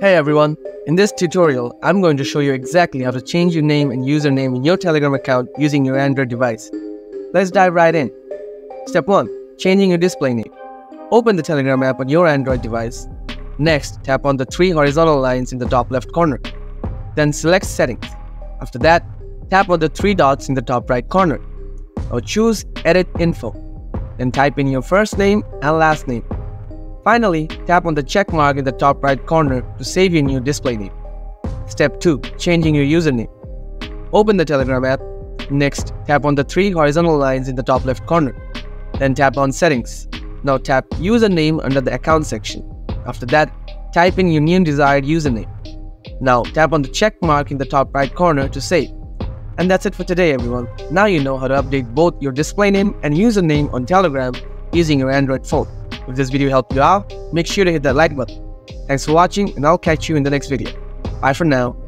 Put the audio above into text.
Hey everyone, in this tutorial, I'm going to show you exactly how to change your name and username in your Telegram account using your Android device. Let's dive right in. Step 1. Changing your display name. Open the Telegram app on your Android device. Next, tap on the three horizontal lines in the top left corner. Then select Settings. After that, tap on the three dots in the top right corner. Now choose Edit Info. Then type in your first name and last name. Finally, tap on the check mark in the top right corner to save your new display name. Step 2. Changing your username. Open the Telegram app. Next, tap on the three horizontal lines in the top left corner. Then tap on Settings. Now tap Username under the Account section. After that, type in your new desired username. Now tap on the check mark in the top right corner to save. And that's it for today everyone. Now you know how to update both your display name and username on Telegram using your Android phone. If this video helped you out, make sure to hit that like button. Thanks for watching and I'll catch you in the next video. Bye for now.